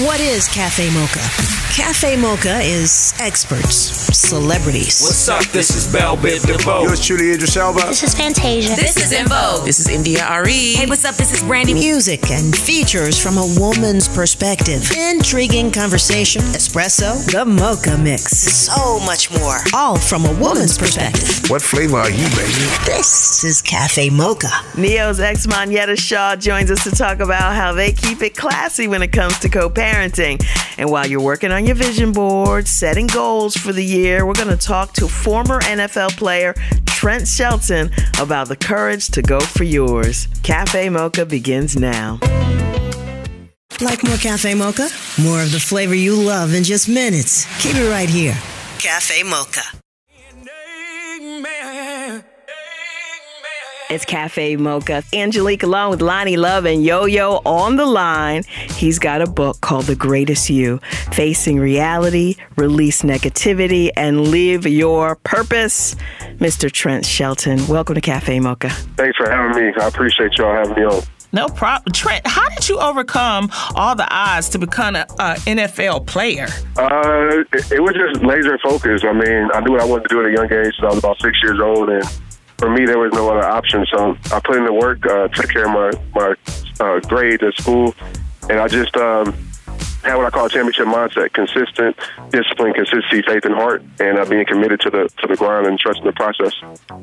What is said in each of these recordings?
What is Cafe Mocha? Cafe Mocha is experts, celebrities. What's up? This is Bell Biv DeVoe. Yours truly, Idris Elba. This is Fantasia. This is En Vogue. This is India Arie. Hey, what's up? This is Brandy. Music and features from a woman's perspective. Intriguing conversation, espresso, the mocha mix. So much more. All from a woman's perspective. What flavor are you, baby? This is Cafe Mocha. Ne-Yo's ex Monyetta Shaw joins us to talk about how they keep it classy when it comes to co parenting. And while you're working on your vision board, setting goals for the year, we're going to talk to former NFL player Trent Shelton about the courage to go for yours. Cafe Mocha begins now. Like more Cafe Mocha? More of the flavor you love in just minutes. Keep it right here. Cafe Mocha. It's Cafe Mocha. Angelique along with Loni Love and Yo Yo on the line. He's got a book called The Greatest You Facing Reality, Release Negativity, and Live Your Purpose. Mr. Trent Shelton, welcome to Cafe Mocha. Thanks for having me. I appreciate y'all having me on. No problem. Trent, how did you overcome all the odds to become an NFL player? Uh, it, it was just laser focus. I mean, I knew what I wanted to do at a young age. So I was about six years old, and for me, there was no other option. So I put in the work, uh, took care of my my uh, grades at school, and I just um, had what I call a championship mindset: consistent, discipline, consistency, faith, and heart, and uh, being committed to the to the grind and trusting the process.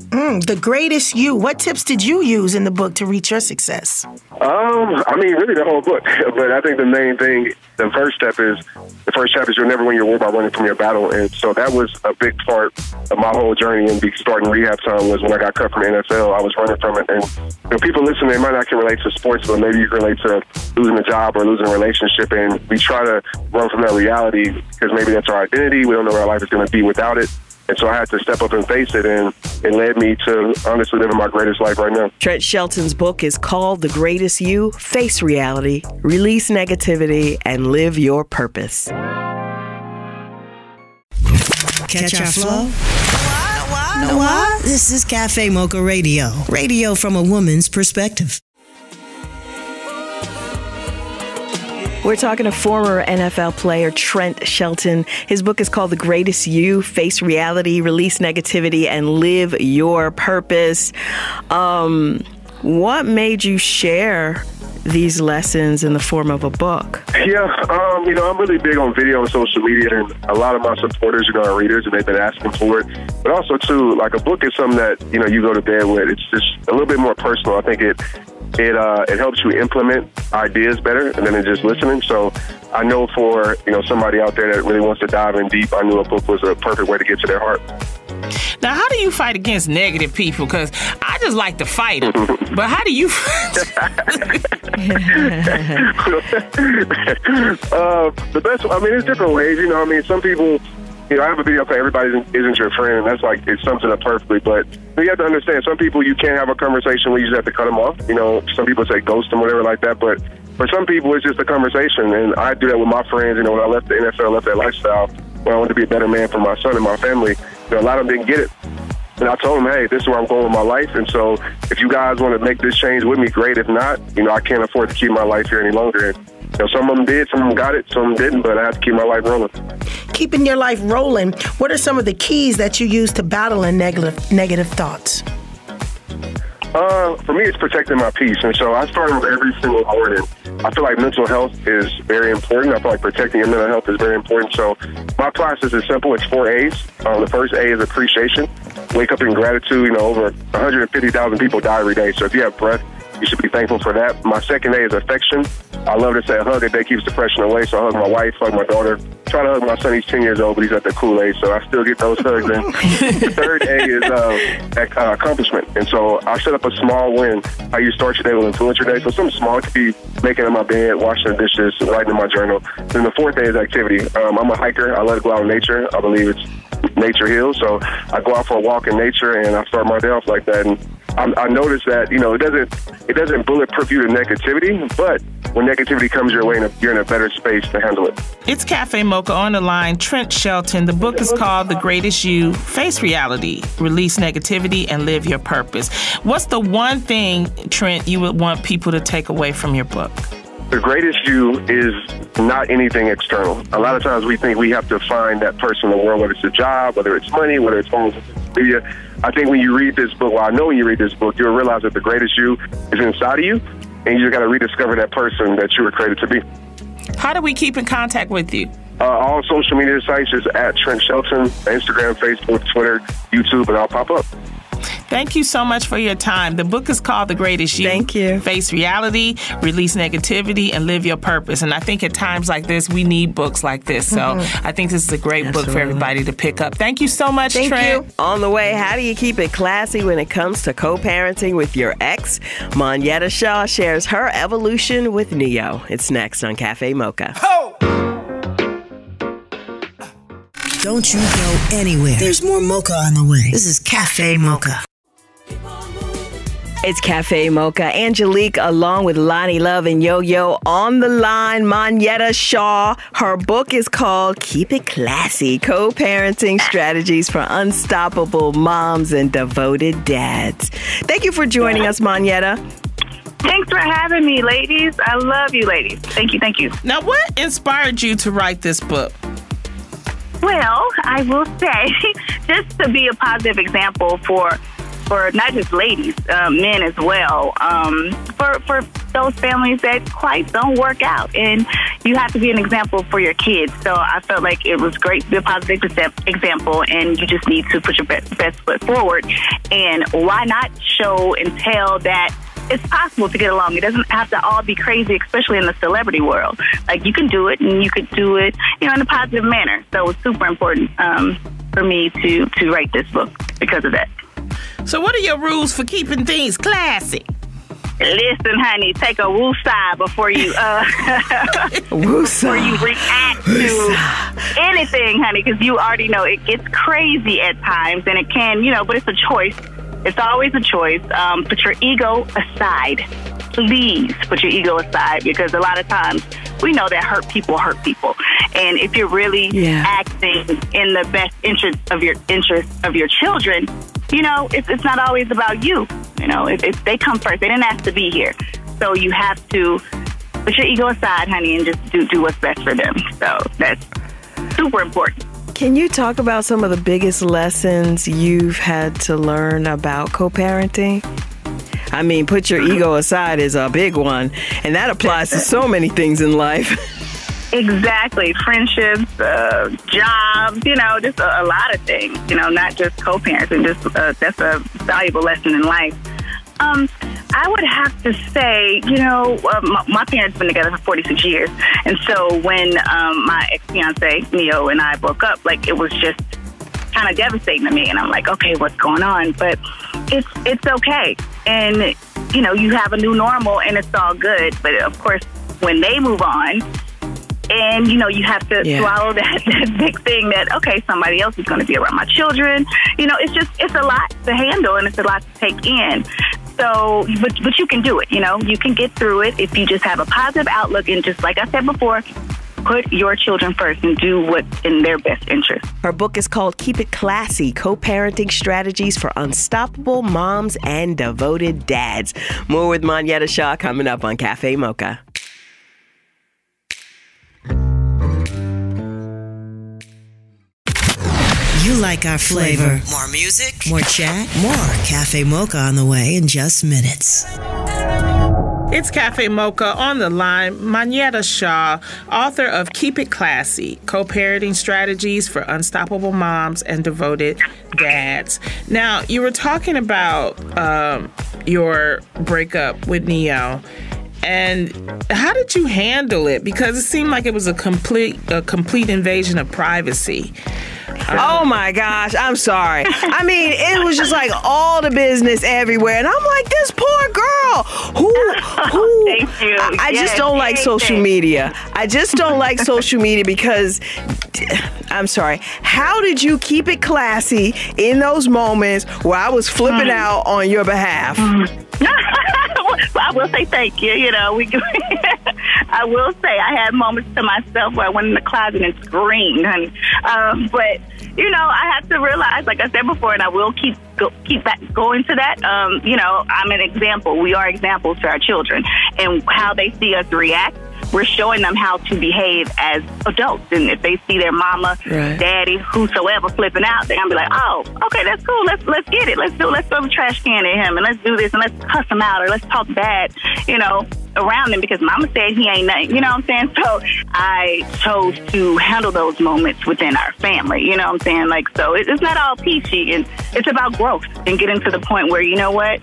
Mm, the greatest you. What tips did you use in the book to reach your success? Um, I mean, really the whole book. But I think the main thing, the first step is the first step is you'll never win your war by running from your battle, and so that was a big part of my whole journey. And starting rehab time was when I got cut from the NFL. I was running from it, and you know, people listening, they might not can relate to sports, but maybe you can relate to losing a job or losing a relationship. And we try to run from that reality because maybe that's our identity. We don't know where our life is going to be without it. And so I had to step up and face it, and it led me to honestly living my greatest life right now. Trent Shelton's book is called The Greatest You Face Reality, Release Negativity, and Live Your Purpose. Catch our flow? What? What? what? This is Cafe Mocha Radio. Radio from a woman's perspective. We're talking to former NFL player Trent Shelton. His book is called The Greatest You Face Reality, Release Negativity, and Live Your Purpose. Um, what made you share these lessons in the form of a book? Yeah, um, you know, I'm really big on video and social media, and a lot of my supporters are our readers, and they've been asking for it. But also, too, like a book is something that you know you go to bed with. It's just a little bit more personal. I think it it uh, it helps you implement ideas better than just listening. So I know for you know somebody out there that really wants to dive in deep, I knew a book was a perfect way to get to their heart. Now, how do you fight against negative people? Because I just like to fight them. but how do you? uh, the best. I mean, there's different ways. You know, I mean, some people. You know, I have a video saying everybody isn't, your friend, that's like it sums it up perfectly. But you have to understand, some people you can't have a conversation where you just have to cut them off. You know, some people say ghost them, whatever like that. But for some people, it's just a conversation, and I do that with my friends. You know, when I left the NFL, left that lifestyle, when I wanted to be a better man for my son and my family, you know, a lot of them didn't get it. And I told them, hey, this is where I'm going with my life. And so if you guys want to make this change with me, great. If not, you know, I can't afford to keep my life here any longer. And, you know, some of them did, some of them got it, some of them didn't, but I have to keep my life rolling. Keeping your life rolling, what are some of the keys that you use to battle in negative, negative thoughts? Uh, for me, it's protecting my peace. And so I start with every single morning. I feel like mental health is very important. I feel like protecting your mental health is very important. So my process is simple. It's four A's. Um, the first A is appreciation. Wake up in gratitude. You know, over 150,000 people die every day. So if you have breath, you should be thankful for that. My second A is affection. I love to say a hug a day keeps depression away. So I hug my wife, hug my daughter. Try to hug my son. He's 10 years old, but he's at the cool age, so I still get those hugs in. the third A is uh, uh, accomplishment. And so I set up a small win. How you start your day will influence your day. So something small could be making in my bed, washing the dishes, writing in my journal. Then the fourth A is activity. Um, I'm a hiker. I love to go out in nature. I believe it's nature heals. So I go out for a walk in nature, and I start my day off like that. And I, I noticed that you know it doesn't it doesn't bulletproof you to negativity, but when negativity comes your way, you're in a better space to handle it. It's Cafe Mocha on the line. Trent Shelton. The book is called The Greatest You Face Reality, Release Negativity, and Live Your Purpose. What's the one thing, Trent, you would want people to take away from your book? the greatest you is not anything external. A lot of times we think we have to find that person in the world, whether it's a job, whether it's money, whether it's phones, media. I think when you read this book, well, I know when you read this book, you'll realize that the greatest you is inside of you, and you just got to rediscover that person that you were created to be. How do we keep in contact with you? Uh, all social media sites is at Trent Shelton, Instagram, Facebook, Twitter, YouTube, and I'll pop up. Thank you so much for your time. The book is called The Greatest You. Thank you. Face reality, release negativity, and live your purpose. And I think at times like this, we need books like this. So Mm-hmm. I think this is a great book for everybody to pick up. Thank you so much, Thank Trent. you. On the way, how do you keep it classy when it comes to co parenting with your ex? Monyetta Shaw shares her evolution with Ne-Yo. It's next on Cafe Mocha. Don't you go anywhere. There's more mocha on the way. This is Cafe Mocha. It's Cafe Mocha. Angelique, along with Loni Love and Yo Yo, on the line. Monyetta Shaw. Her book is called Keep It Classy Co Parenting Strategies for Unstoppable Moms and Devoted Dads. Thank you for joining us, Monyetta. Thanks for having me, ladies. I love you, ladies. Thank you, thank you. Now, what inspired you to write this book? Well, I will say, just to be a positive example for for not just ladies, uh, men as well. Um, for for those families that quite don't work out, and you have to be an example for your kids. So I felt like it was great to be a positive example, and you just need to put your best, best foot forward. And why not show and tell that it's possible to get along. It doesn't have to all be crazy, especially in the celebrity world. Like you can do it, and you could do it, you know, in a positive manner. So it's super important um, for me to to write this book because of that. So, what are your rules for keeping things classy? Listen, honey, take a woosah before you uh, before you react to anything, honey, because you already know it gets crazy at times, and it can, you know, but it's a choice. It's always a choice. Um, put your ego aside. Please put your ego aside because a lot of times we know that hurt people hurt people, and if you're really Yeah. acting in the best interest of your interest of your children, you know, it's, it's not always about you. You know, if, if they come first, they didn't ask to be here, so you have to put your ego aside, honey, and just do do what's best for them. So that's super important. Can you talk about some of the biggest lessons you've had to learn about co parenting? I mean, put your ego aside is a big one, and that applies to so many things in life. Exactly, friendships, uh, jobs, you know, just a, a lot of things. You know, not just co-parenting. Just uh, that's a valuable lesson in life. Um, I would have to say, you know, uh, my, my parents been together for 46 years, and so when um, my ex fiance Ne-Yo and I broke up, like it was just kind of devastating to me, and I'm like, okay, what's going on? But it's it's okay, and you know, you have a new normal, and it's all good. But of course, when they move on, and you know you have to Yeah. swallow that, that big thing that okay somebody else is going to be around my children you know it's just it's a lot to handle and it's a lot to take in so but but you can do it you know you can get through it if you just have a positive outlook and just like i said before put your children first and do what's in their best interest Her book is called Keep It Classy Co Parenting Strategies for Unstoppable Moms and Devoted Dads. More with Monyetta Shaw coming up on Cafe Mocha. You like our flavor. More music, more chat, more Cafe Mocha on the way in just minutes. It's Cafe Mocha on the line. Monyetta Shaw, author of Keep It Classy Co parenting strategies for unstoppable moms and devoted dads. Now, you were talking about um, your breakup with Ne-Yo. And how did you handle it? Because it seemed like it was a complete a complete invasion of privacy. Oh my gosh, I'm sorry. I mean, it was just like all the business everywhere, and I'm like, this poor girl. Who? Who? Thank you. I, I just don't like social media. I just don't like social media because. I'm sorry. How did you keep it classy in those moments where I was flipping Hmm. out on your behalf? well, but I will say thank you. You know, we. I will say I had moments to myself where I went in the closet and screamed, honey. Um, but you know, I have to realize, like I said before, and I will keep go, keep that going to that. Um, you know, I'm an example. We are examples to our children, and how they see us react we're showing them how to behave as adults. And if they see their mama, right. daddy, whosoever flipping out, they're gonna be like, "Oh, okay, that's cool. Let's let's get it. Let's do. Let's throw the trash can at him, and let's do this, and let's cuss him out, or let's talk bad, you know, around him because mama said he ain't nothing. You know what I'm saying? So I chose to handle those moments within our family. You know what I'm saying? Like, so it's not all peachy, and it's about growth and getting to the point where you know what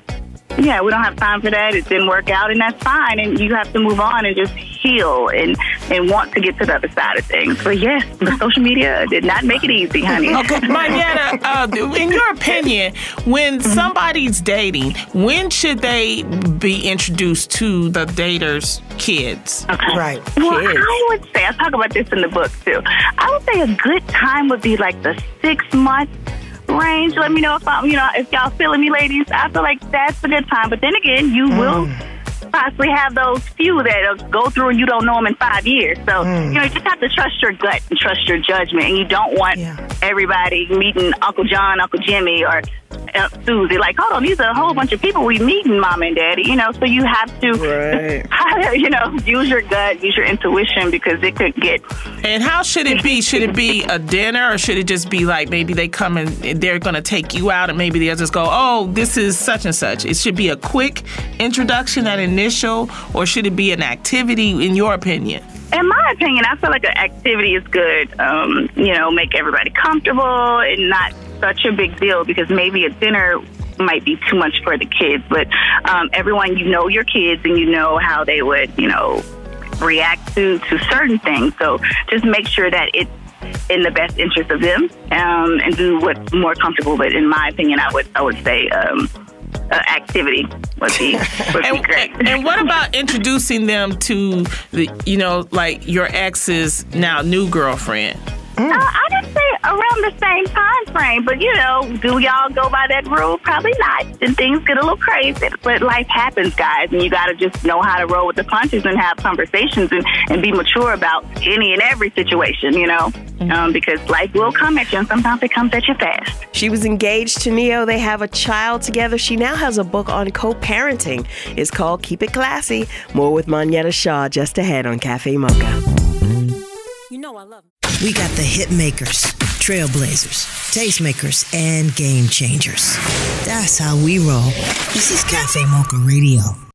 yeah, we don't have time for that. It didn't work out, and that's fine. And you have to move on and just heal and and want to get to the other side of things. But yes, the social media did not make it easy, honey. Okay, Mayetta, uh, in your opinion, when mm-hmm. somebody's dating, when should they be introduced to the dater's kids? Okay. Right. Well, kids. I would say I talk about this in the book too. I would say a good time would be like the six months range. Let me know if I'm, you know, if y'all feeling me, ladies. I feel like that's a good time. But then again, you mm. will possibly have those few that go through and you don't know them in five years. So, mm. you know, you just have to trust your gut and trust your judgment. And you don't want yeah. everybody meeting Uncle John, Uncle Jimmy, or uh, Susie. Like, hold on, these are a whole bunch of people we meeting, mom and daddy. You know, so you have to, right. you know, use your gut, use your intuition because it could get. And how should it be? Should it be a dinner, or should it just be like maybe they come and they're going to take you out, and maybe they'll just go, oh, this is such and such. It should be a quick introduction, that initial, or should it be an activity? In your opinion? in my opinion, I feel like an activity is good. Um, you know, make everybody comfortable and not such a big deal because maybe a dinner might be too much for the kids. But um, everyone, you know your kids and you know how they would, you know, react to to certain things. So just make sure that it's in the best interest of them um, and do what's more comfortable. But in my opinion, I would I would say. Um, uh, activity would be would and, be great. And what about introducing them to the you know like your ex's now new girlfriend? Mm. Uh, I just say around the same time frame, but you know, do y'all go by that rule? Probably not. And things get a little crazy, but life happens, guys, and you got to just know how to roll with the punches and have conversations and, and be mature about any and every situation, you know, mm-hmm. um, because life will come at you, and sometimes it comes at you fast. She was engaged to Ne-Yo. They have a child together. She now has a book on co-parenting. It's called Keep It Classy. More with Monyetta Shaw just ahead on Cafe Mocha. You know I love. We got the hit makers, trailblazers, tastemakers, and game changers. That's how we roll. This is Cafe Mocha Radio.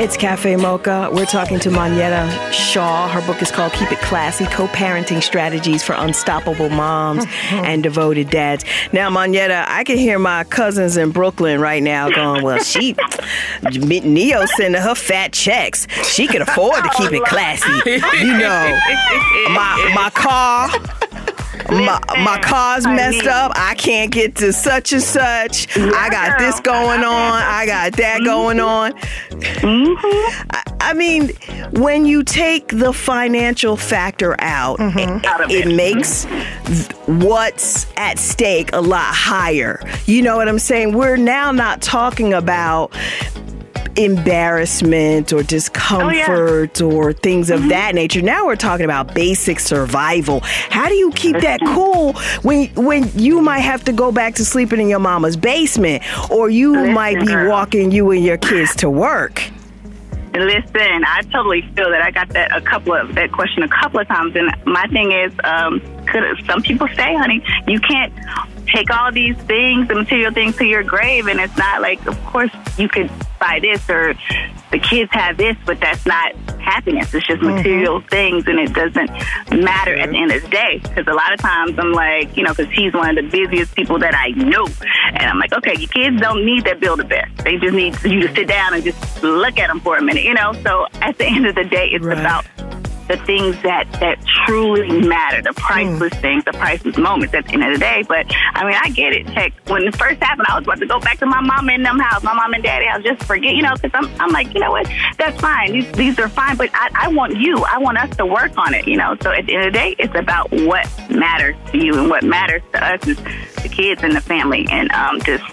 It's Cafe Mocha. We're talking to Monyetta Shaw. Her book is called Keep It Classy Co Parenting Strategies for Unstoppable Moms and Devoted Dads. Now, Monyetta, I can hear my cousins in Brooklyn right now going, Well, she, Ne-Yo sending her fat checks. She can afford to keep it classy. You know, my, my car my, my car's messed up. I can't get to such and such. Yeah, I got girl. this going on. I got that mm-hmm. going on. Mm-hmm. I, I, mean, when you take the financial factor out, mm-hmm. it, it, it, makes what's at stake a lot higher. You know what I'm saying? We're now not talking about embarrassment or discomfort oh, yeah. or things of mm-hmm. that nature. Now we're talking about basic survival. How do you keep that cool when when you might have to go back to sleeping in your mama's basement or you Listen, might be girl. walking you and your kids to work? Listen, I totally feel that. I got that a couple of that question a couple of times, and my thing is, um, could some people say, honey, you can't take all these things, the material things, to your grave, and it's not like, of course, you could buy this or the kids have this, but that's not happiness. It's just mm-hmm. material things, and it doesn't matter at the end of the day. Because a lot of times I'm like, you know, because he's one of the busiest people that I know, and I'm like, okay, your kids don't need that build a best. They just need you to sit down and just look at them for a minute, you know. So at the end of the day, it's right. about the things that that truly matter, the priceless mm. things, the priceless moments at the end of the day. But I mean, I get it. Heck, when it first happened, I was about to go back to my mom and them house, my mom and daddy house, just forget, you know, because I'm I'm like, you know what, that's fine. These these are fine, but I, I want you. I want us to work on it, you know. So at the end of the day, it's about what matters to you, and what matters to us is the kids and the family, and um, just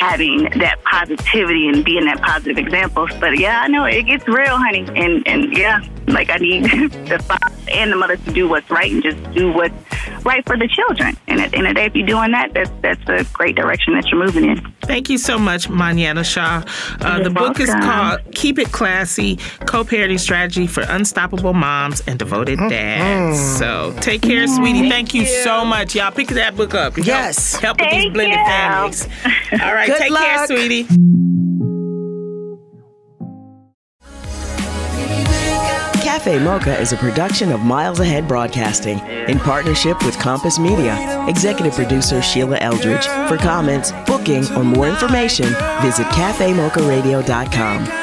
having that positivity and being that positive example. But yeah, I know it gets real, honey. And and yeah, like I need the father and the mother to do what's right and just do what's right for the children. And at the end of the day, if you're doing that, that's that's a great direction that you're moving in. Thank you so much, Monyetta Shaw. Uh, the book is called Keep It Classy Co-Parenting Strategy for Unstoppable Moms and Devoted Dads. Mm-hmm. So take care, sweetie. Thank you, so much. Y'all pick that book up. Yes. Help, help with these blended you. families. All right. take luck. care, sweetie. Cafe Mocha is a production of Miles Ahead Broadcasting in partnership with Compass Media. Executive producer Sheila Eldridge. For comments, booking, or more information, visit cafemocharadio.com.